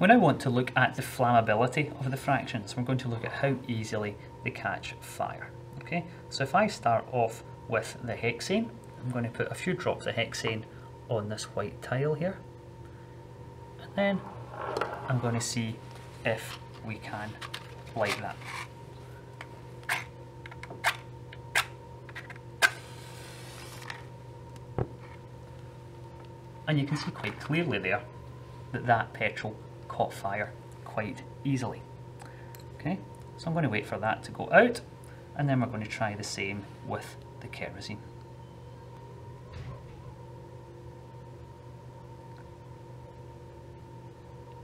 We now want to look at the flammability of the fractions. We're going to look at how easily they catch fire. Okay, so if I start off with the hexane, I'm going to put a few drops of hexane on this white tile here. And then I'm going to see if we can light that. And you can see quite clearly there that that petrol caught fire quite easily. Okay, so I'm going to wait for that to go out and then we're going to try the same with the kerosene.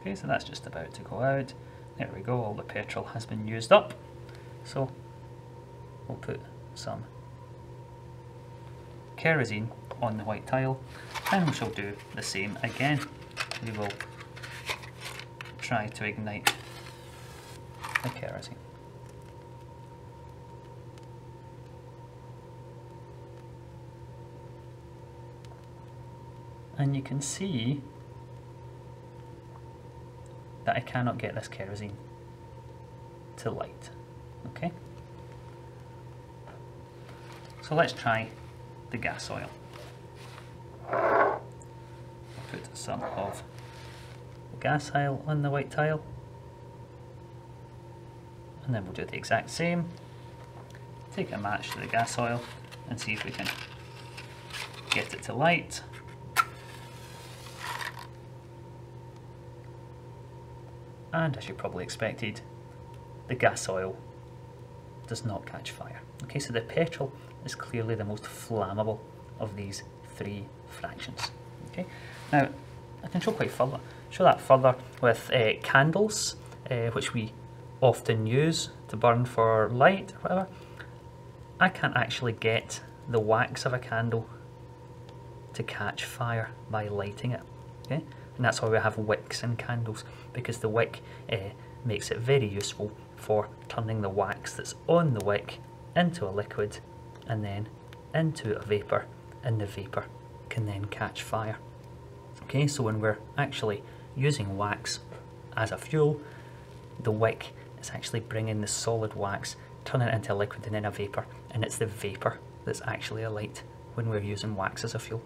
Okay, so that's just about to go out. There we go, all the petrol has been used up. So we'll put some kerosene on the white tile and we shall do the same again. We will try to ignite the kerosene. And you can see that I cannot get this kerosene to light. Okay? So let's try the gas oil. Put some of gas oil on the white tile. And then we'll do the exact same. Take a match to the gas oil and see if we can get it to light. And as you probably expected, the gas oil does not catch fire. Okay, so the petrol is clearly the most flammable of these three fractions. Okay, now I can show quite further, show that further with uh, candles, uh, which we often use to burn for light or whatever. I can't actually get the wax of a candle to catch fire by lighting it. Okay, and that's why we have wicks in candles because the wick uh, makes it very useful for turning the wax that's on the wick into a liquid and then into a vapour and the vapour can then catch fire. Okay, so when we're actually using wax as a fuel, the wick is actually bringing the solid wax, turning it into liquid and then a vapour, and it's the vapour that's actually a light when we're using wax as a fuel.